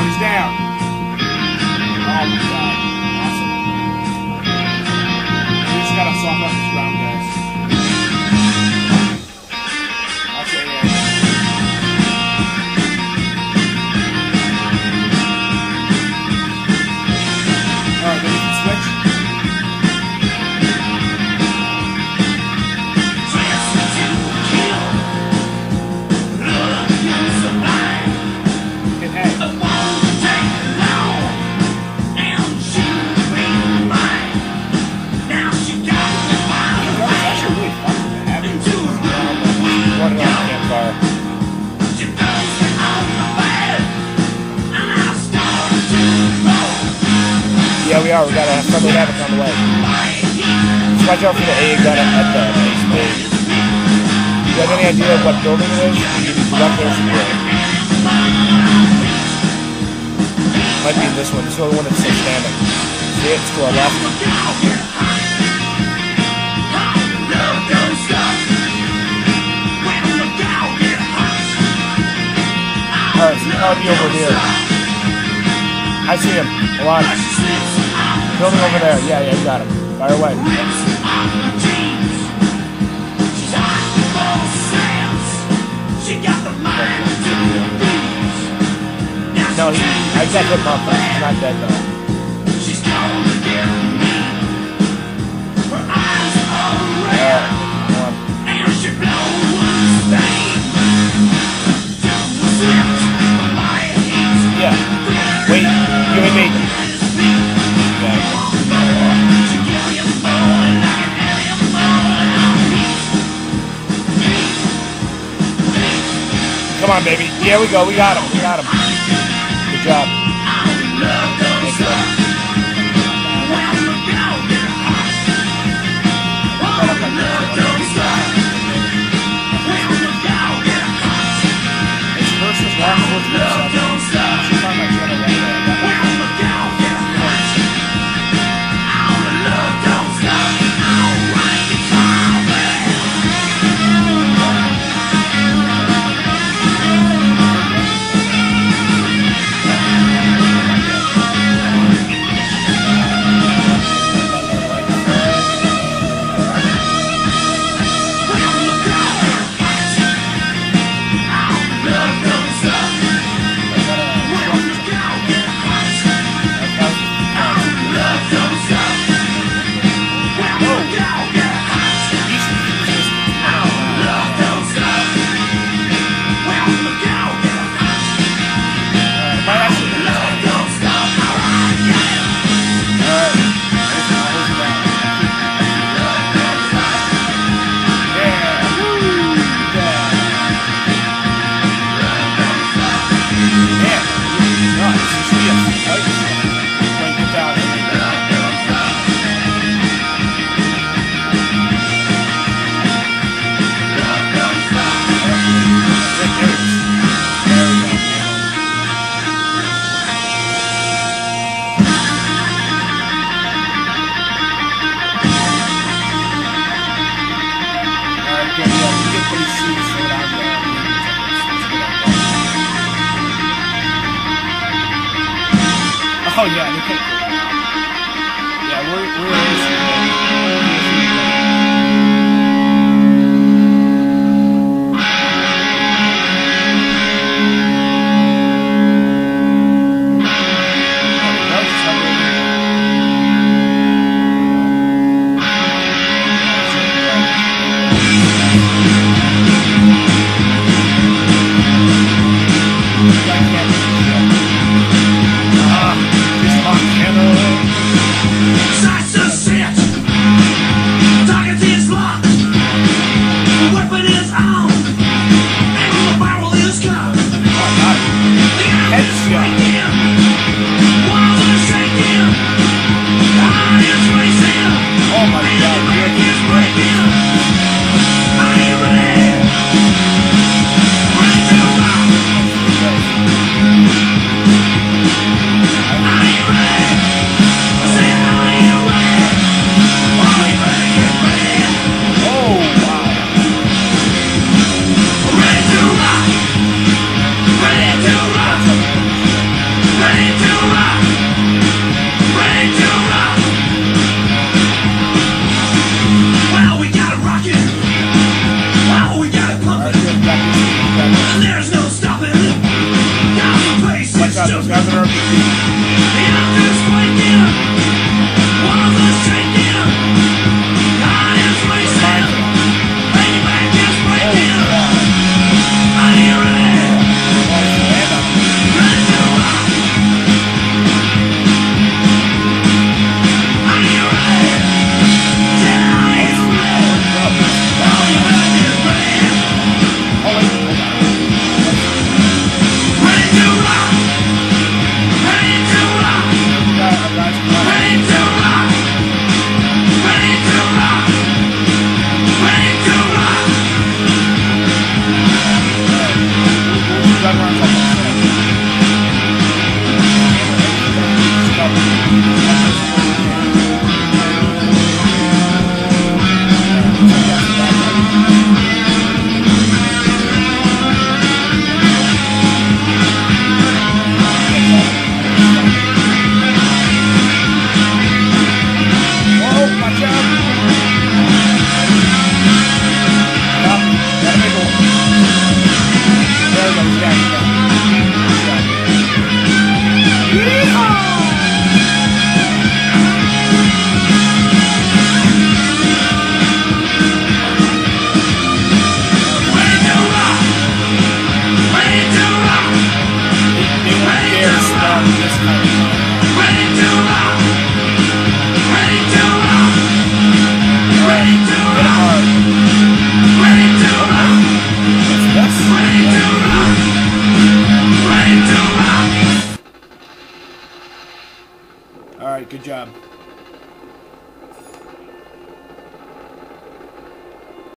down, he's down. Oh my god. Awesome. We just gotta soft up ground, On the. Yeah, we are. We got a friendly havoc on the way. Watch out for the A gun at the base. You have any idea what building it is? Left. Might be this one. This is the one that's still standing. See it? It's to our left. Alright, be over here. I see him. Hold on. Building over there. Yeah, yeah, you got him. Fire away. No, he, I got up. but He's not dead though. Come on, baby. Here we go. We got him. We got him. Good job. Oh yeah. Yeah, we're we're breaking